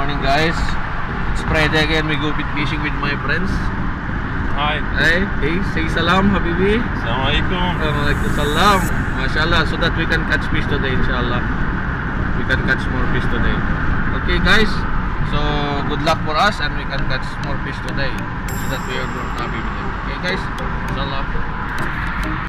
morning guys. It's Friday again. We go fishing with my friends. Hi. Hey, hey, say salam, habibi. Assalamualaikum. Alaikum salam. Mashallah, so that we can catch fish today, inshallah. We can catch more fish today. Okay, guys. So good luck for us, and we can catch more fish today, so that we are more happy with it. Okay, guys. Inshallah.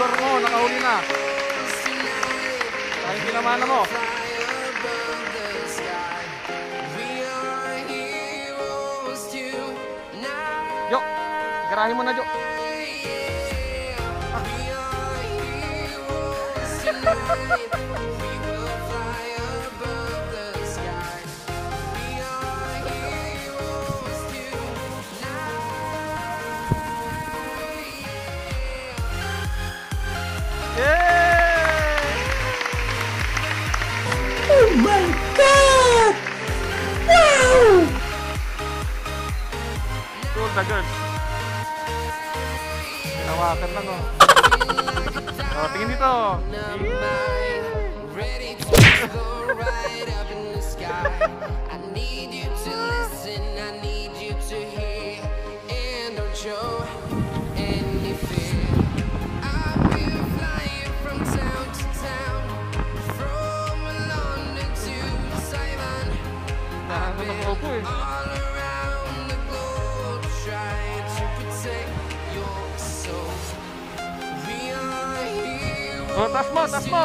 lure mo, nakahuli na. Kahit ginamana mo. Jo, garahin mo na, Jo. Yay! tagal. Nawakan lang oh. oh tingin dito. Ready to go right up in the sky. I need you to listen, I need you to hear, and don't show any fear. I've been flying from town to town, from London to I've been eh. all around. Oh, tas mo, tas mo!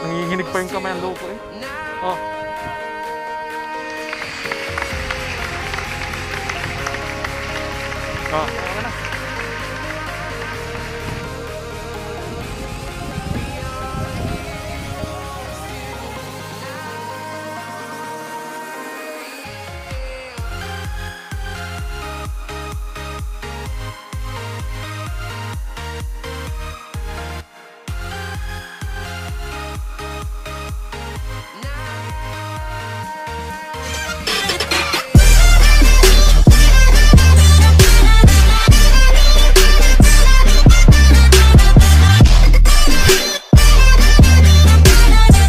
Nanginginig pa yung kamay tonight. Oh. Oh.